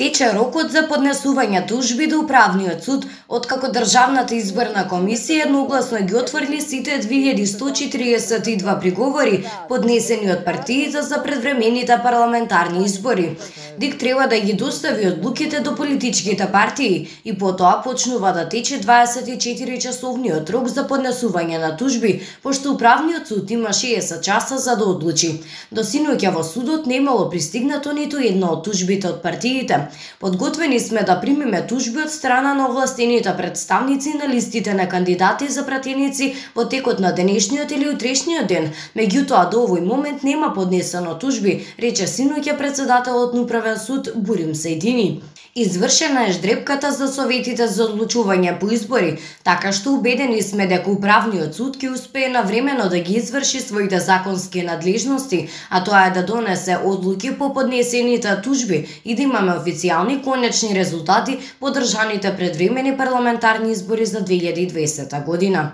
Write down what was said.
Тече рокот за поднесување тужби до управниот суд, откако Државната изборна комисија едногласно ги отворили сите 2142 приговори поднесени од партиите за предвремените парламентарни избори. ДИК треба да ги достави одлуките до политичките партии и потоа почнува да тече 24 часовниот рок за поднесување на тужби, пошто управниот суд има 60 часа за да одлучи. До синоќа во судот немало пристигнато ниту една од тужбите од партиите, Подготвени сме да примиме тужби од страна на овластените представници на листите на кандидати за пратеници во текот на денешниот или утрешниот ден. Меѓутоа до овој момент нема поднесено тужби, рече синоќа председателот на управен суд Бурим Сајдини. Извршена е ждрепката за советите за одлучување по избори, така што убедени сме дека управниот суд ќе успее навремено да ги изврши своите законски надлежности, а тоа е да донесе одлуки по поднесените тужби и да имаме официјални конечни резултати по држаните предвремени парламентарни избори за 2020 година.